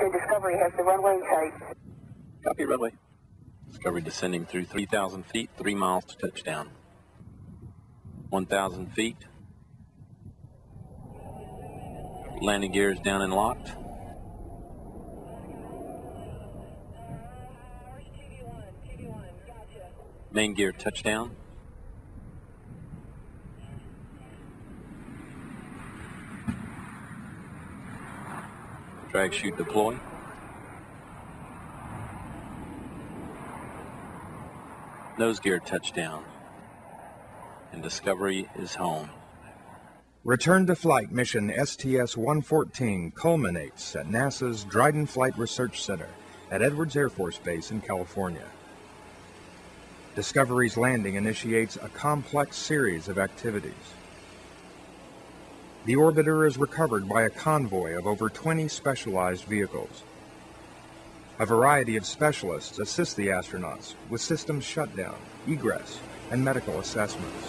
say Discovery has the runway in sight. Copy runway. Discovery descending through 3,000 feet, 3 miles to touchdown. 1,000 feet. Landing gear is down and locked. Main gear touchdown. Drag chute deploy. Nose gear touchdown. And Discovery is home. Return to flight mission STS-114 culminates at NASA's Dryden Flight Research Center at Edwards Air Force Base in California. Discovery's landing initiates a complex series of activities. The orbiter is recovered by a convoy of over 20 specialized vehicles. A variety of specialists assist the astronauts with systems shutdown, egress, and medical assessments.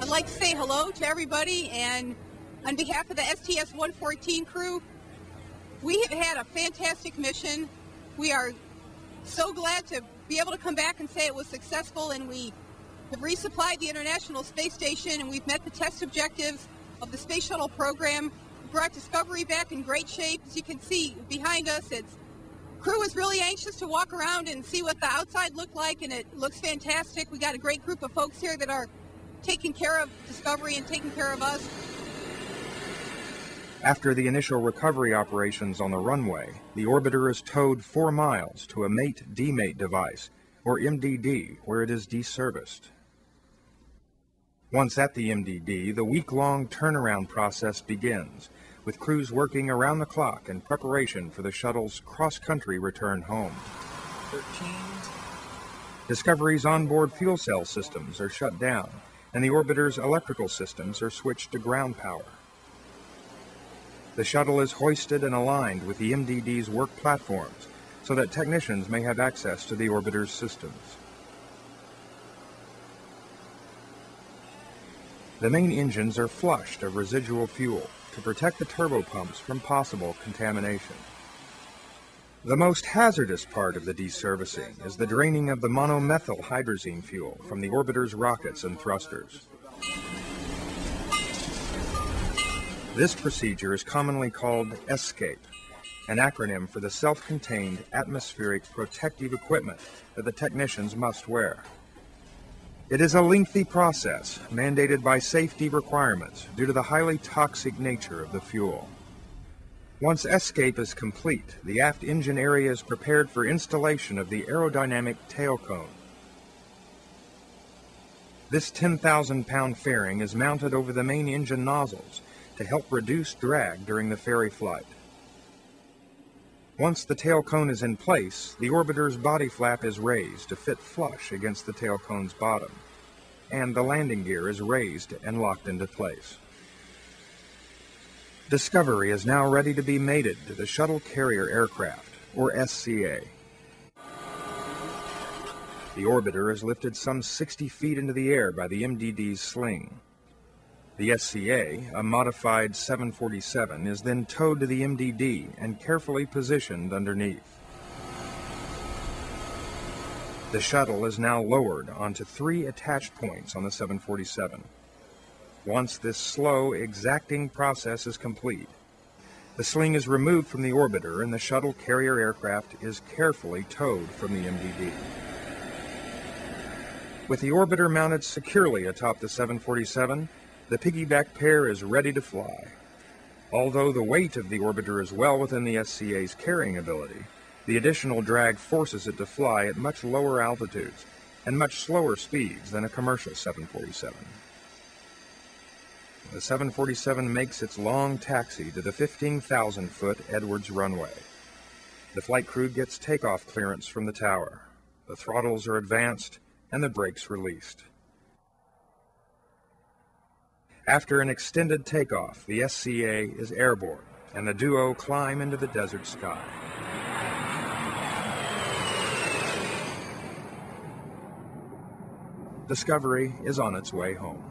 I'd like to say hello to everybody and on behalf of the STS-114 crew, we have had a fantastic mission. We are so glad to be able to come back and say it was successful and we have resupplied the International Space Station and we've met the test objectives of the Space Shuttle program. We brought Discovery back in great shape. As you can see behind us, its crew is really anxious to walk around and see what the outside looked like and it looks fantastic. We got a great group of folks here that are taking care of Discovery and taking care of us. After the initial recovery operations on the runway, the orbiter is towed four miles to a mate demate device, or MDD, where it is deserviced. Once at the MDD, the week-long turnaround process begins, with crews working around the clock in preparation for the shuttle's cross-country return home. 13. Discovery's onboard fuel cell systems are shut down, and the orbiter's electrical systems are switched to ground power. The shuttle is hoisted and aligned with the MDD's work platforms so that technicians may have access to the orbiter's systems. The main engines are flushed of residual fuel to protect the turbopumps from possible contamination. The most hazardous part of the deservicing is the draining of the monomethyl hydrazine fuel from the orbiter's rockets and thrusters. This procedure is commonly called SCAPE, an acronym for the self-contained atmospheric protective equipment that the technicians must wear. It is a lengthy process mandated by safety requirements due to the highly toxic nature of the fuel. Once SCAPE is complete, the aft engine area is prepared for installation of the aerodynamic tail cone. This 10,000 pound fairing is mounted over the main engine nozzles to help reduce drag during the ferry flight. Once the tail cone is in place, the orbiter's body flap is raised to fit flush against the tail cone's bottom, and the landing gear is raised and locked into place. Discovery is now ready to be mated to the Shuttle Carrier Aircraft, or SCA. The orbiter is lifted some 60 feet into the air by the MDD's sling. The SCA, a modified 747, is then towed to the MDD and carefully positioned underneath. The shuttle is now lowered onto three attach points on the 747. Once this slow, exacting process is complete, the sling is removed from the orbiter and the shuttle carrier aircraft is carefully towed from the MDD. With the orbiter mounted securely atop the 747, the piggyback pair is ready to fly. Although the weight of the orbiter is well within the SCA's carrying ability, the additional drag forces it to fly at much lower altitudes and much slower speeds than a commercial 747. The 747 makes its long taxi to the 15,000 foot Edwards runway. The flight crew gets takeoff clearance from the tower. The throttles are advanced and the brakes released. After an extended takeoff, the SCA is airborne, and the duo climb into the desert sky. Discovery is on its way home.